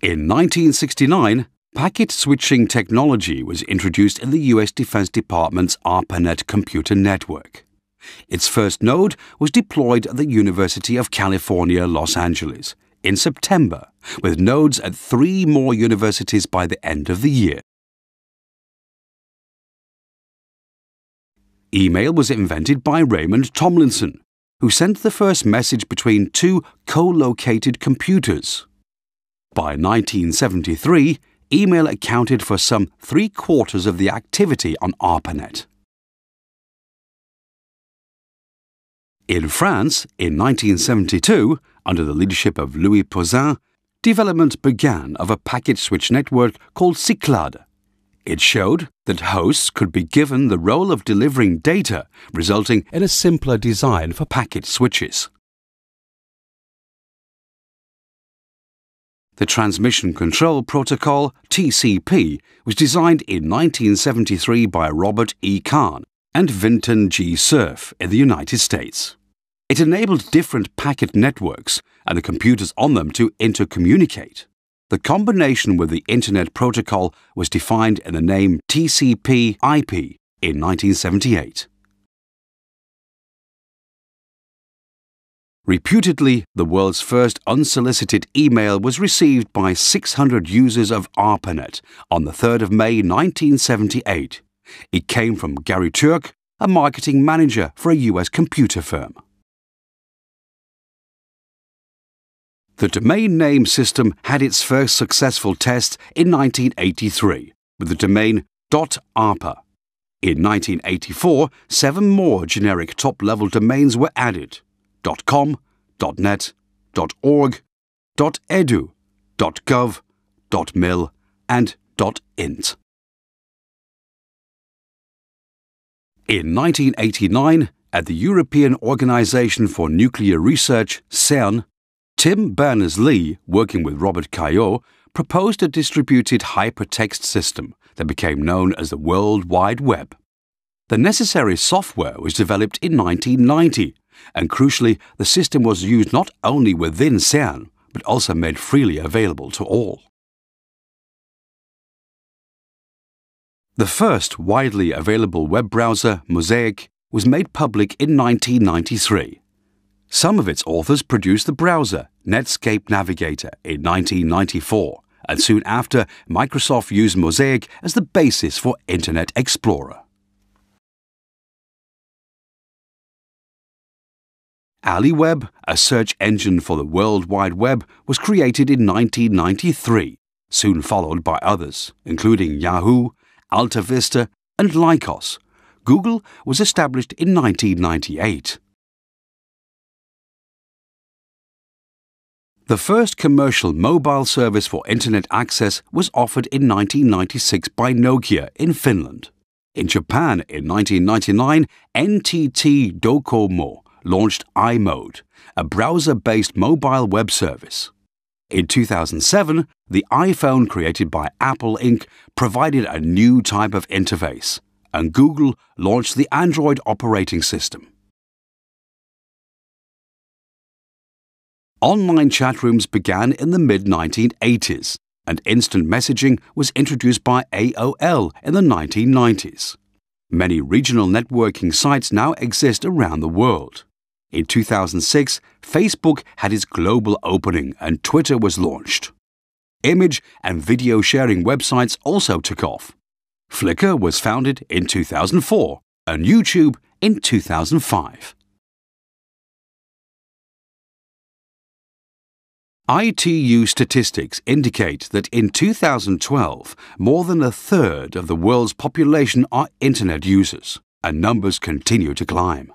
In 1969, packet switching technology was introduced in the US Defense Department's ARPANET computer network. Its first node was deployed at the University of California, Los Angeles in September, with nodes at three more universities by the end of the year. Email was invented by Raymond Tomlinson, who sent the first message between two co-located computers. By 1973, email accounted for some three quarters of the activity on ARPANET. In France, in 1972, under the leadership of Louis Pouzin, development began of a packet switch network called Cyclade. It showed that hosts could be given the role of delivering data, resulting in a simpler design for packet switches. The Transmission Control Protocol, TCP, was designed in 1973 by Robert E. Kahn and Vinton G. Cerf in the United States. It enabled different packet networks and the computers on them to intercommunicate. The combination with the Internet Protocol was defined in the name TCP IP in 1978. Reputedly, the world's first unsolicited email was received by 600 users of ARPANET on the 3rd of May 1978. It came from Gary Thuerk, a marketing manager for a US computer firm. The domain name system had its first successful test in 1983 with the domain .arpa. In 1984, seven more generic top-level domains were added: .com, .net, .org, .edu, .gov, .mil, and .int. In 1989, at the European Organization for Nuclear Research, CERN, Tim Berners-Lee, working with Robert Cailliau, proposed a distributed hypertext system that became known as the World Wide Web. The necessary software was developed in 1990, and crucially, the system was used not only within CERN, but also made freely available to all. The first widely available web browser, Mosaic, was made public in 1993. Some of its authors produced the browser Netscape Navigator in 1994, and soon after, Microsoft used Mosaic as the basis for Internet Explorer. AliWeb, a search engine for the World Wide Web, was created in 1993, soon followed by others, including Yahoo, AltaVista, and Lycos. Google was established in 1998. The first commercial mobile service for Internet access was offered in 1996 by Nokia in Finland. In Japan in 1999, NTT Docomo launched iMode, a browser based mobile web service. In 2007, the iPhone created by Apple Inc. provided a new type of interface, and Google launched the Android operating system. Online chat rooms began in the mid 1980s, and instant messaging was introduced by AOL in the 1990s. Many regional networking sites now exist around the world. In 2006, Facebook had its global opening and Twitter was launched. Image and video sharing websites also took off. Flickr was founded in 2004 and YouTube in 2005. ITU statistics indicate that in 2012, more than a third of the world's population are Internet users, and numbers continue to climb.